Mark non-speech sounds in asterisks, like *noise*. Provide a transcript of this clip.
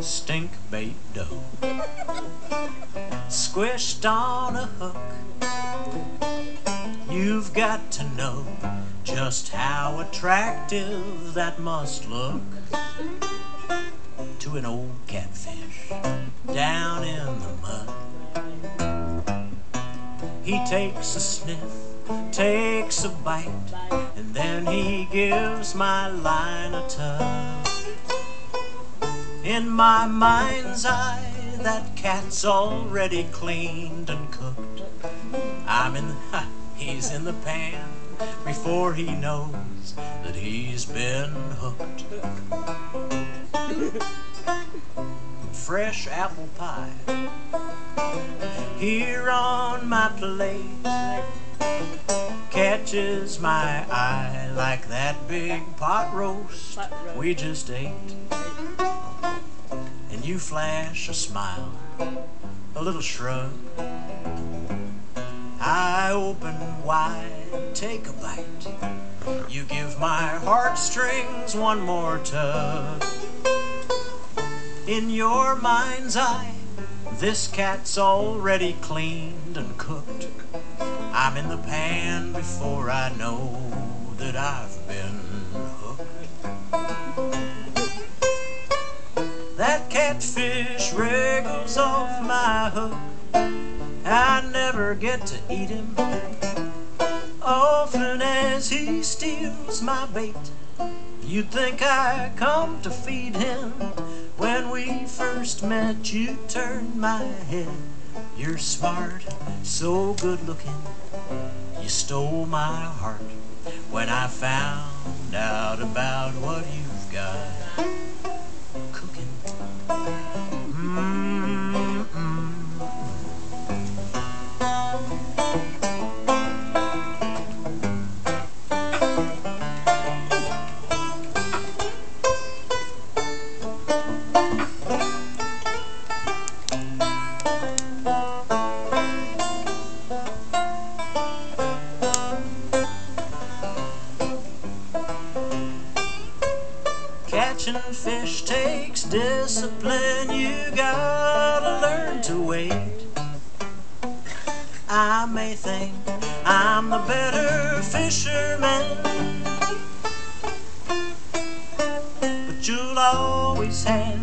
Stink bait dough Squished on a hook You've got to know just how attractive that must look to an old catfish down in the mud. He takes a sniff, takes a bite, and then he gives my line a tug. In my mind's eye, that cat's already cleaned and cooked. I'm in, *laughs* the, he's in the pan before he knows that he's been hooked. *laughs* Fresh apple pie here on my plate catches my eye like that big pot roast we just ate. And you flash a smile, a little shrug. I open wide, take a bite. You give my heartstrings one more tug. In your mind's eye, this cat's already cleaned and cooked. I'm in the pan before I know that I've been hooked. That catfish wriggles off my hook. I never get to eat him. Often as he steals my bait, you'd think I come to feed him. We first met, you turned my head. You're smart, so good looking. You stole my heart when I found out about what you've got Catching fish takes discipline, you gotta learn to wait. I may think I'm the better fisherman, but you'll always have